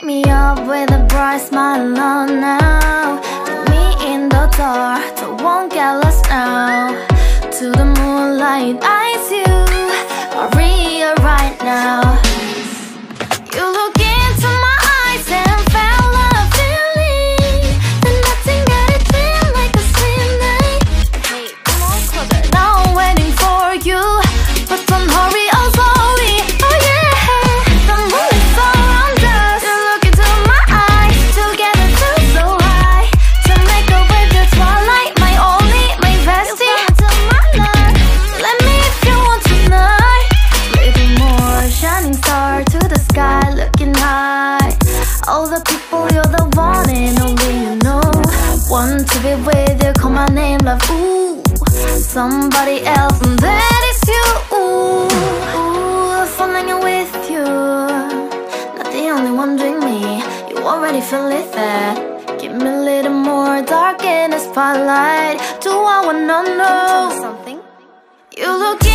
Oh, me up with a bright smile on now. Put me in the dark, don't won't get lost now. To the moonlight, eyes you are real right now All the people you're the one and only you know. Want to be with you Call my name love. Ooh Somebody else and that is you. Ooh, ooh falling in with you. Not the only one doing me. You already feel it there. Give me a little more dark in the spotlight. Do I wanna know something? You look